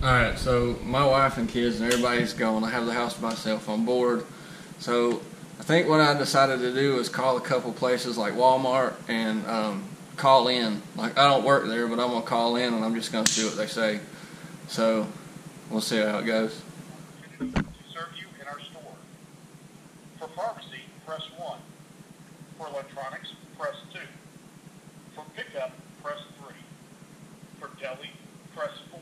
All right, so my wife and kids and everybody's gone. I have the house myself. I'm bored. So I think what I decided to do is call a couple places like Walmart and um, call in. Like I don't work there, but I'm gonna call in and I'm just gonna see what they say. So we'll see how it goes. to serve you in our store. For pharmacy, press 1. For electronics, press 2. For pickup, press 3. For deli, press 4.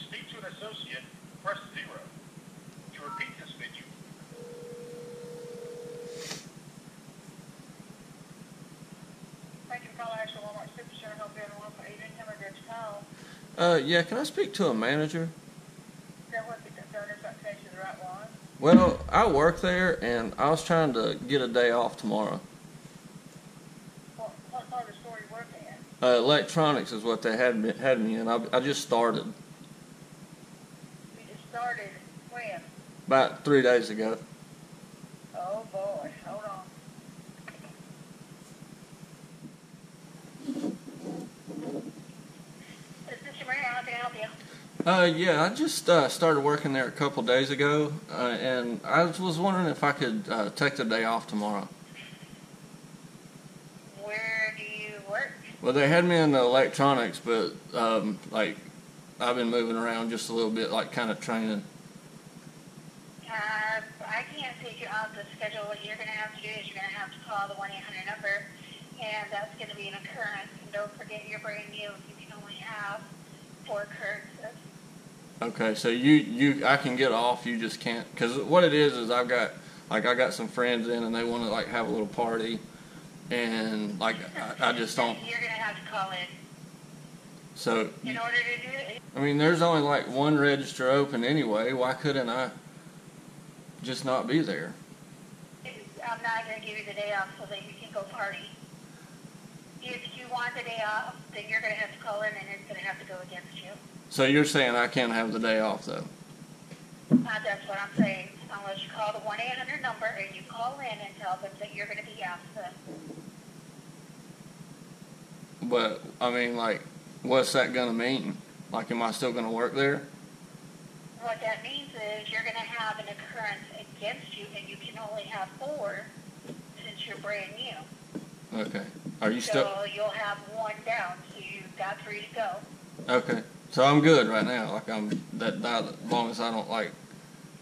To speak to an associate, press 0. To repeat this menu, Thank you for calling Ashland Walmart Supercenter. Help you in one for eight income or good call. Uh, yeah, can I speak to a manager? That was the concern is the right one. Well, I work there and I was trying to get a day off tomorrow. What, what part of the store you working in? Uh, electronics is what they had me, had me in. I, I just started You just started when? about three days ago. Oh boy, hold on. Is this your man? How can I help you? Uh, yeah, I just uh, started working there a couple days ago, uh, and I was wondering if I could uh, take the day off tomorrow. Where do you work? Well, they had me in the electronics, but um, like I've been moving around just a little bit, like kind of training. Uh, I can't take you off the schedule. What you're gonna have to do is you're gonna have to call the one eight hundred number, and that's gonna be an occurrence. And don't forget you're brand new. You can only have four occurrences. Okay, so you you I can get off, you just can't, because what it is is I've got like I got some friends in, and they want to like have a little party, and like I, I just don't. You're gonna have to call in So in order to do it. I mean, there's only like one register open anyway. Why couldn't I just not be there? I'm not gonna give you the day off so that you can go party. If you want the day off, then you're gonna have to call in, and it's gonna have to go against you. So you're saying I can't have the day off though? Uh, that's what I'm saying. Unless you call the one eight hundred number and you call in and tell them that you're gonna be absent. But I mean, like, what's that gonna mean? Like, am I still gonna work there? What that means is you're gonna have an occurrence against you, and you can only have four since you're brand new. Okay. Are you still So you'll have one down, so you've got three to go. okay? So I'm good right now. Like I'm that, that as long as I don't like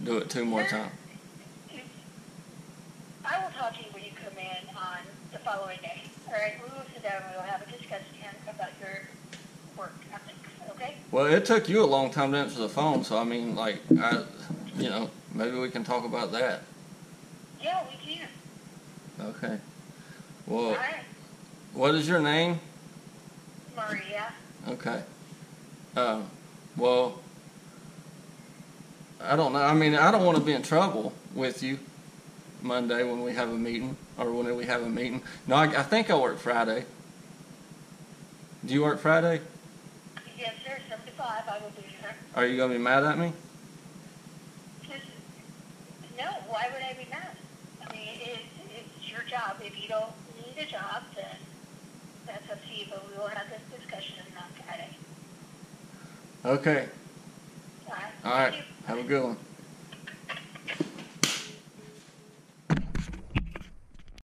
do it two more times. I will talk to you when you come in on the following day. All right, we will sit down and we'll have a discussion about your work ethics, okay? Well, it took you a long time to answer the phone, so I mean, like, I, you know, maybe we can talk about that. Yeah, we can. Okay. Well, right, what is your name? Maria. Okay. Uh, well, I don't know. I mean, I don't want to be in trouble with you Monday when we have a meeting or when we have a meeting. No, I, I think I work Friday. Do you work Friday? Yes, sir, seventy-five, I will be here. Are you gonna be mad at me? No, why would I be mad? I mean, it's, it's your job. If you don't need a job, then that's up to you, but we will have this discussion on Friday. Okay. All right? All right. Have a good one.